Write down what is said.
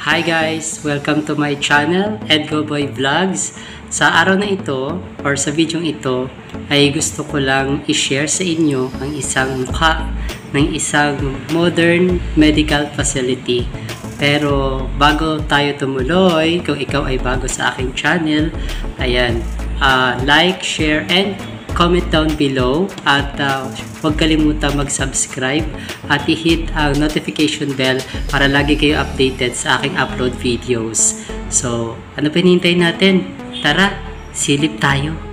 Hi guys! Welcome to my channel, Edgo Boy Vlogs. Sa araw na ito, or sa video ito, ay gusto ko lang i-share sa inyo ang isang mukha ng isang modern medical facility. Pero bago tayo tumuloy, kung ikaw ay bago sa aking channel, ayan, uh, like, share, and comment down below at uh, huwag kalimutan mag-subscribe at i-hit ang notification bell para lagi kayo updated sa aking upload videos. So, ano pa hinihintay natin? Tara, silip tayo!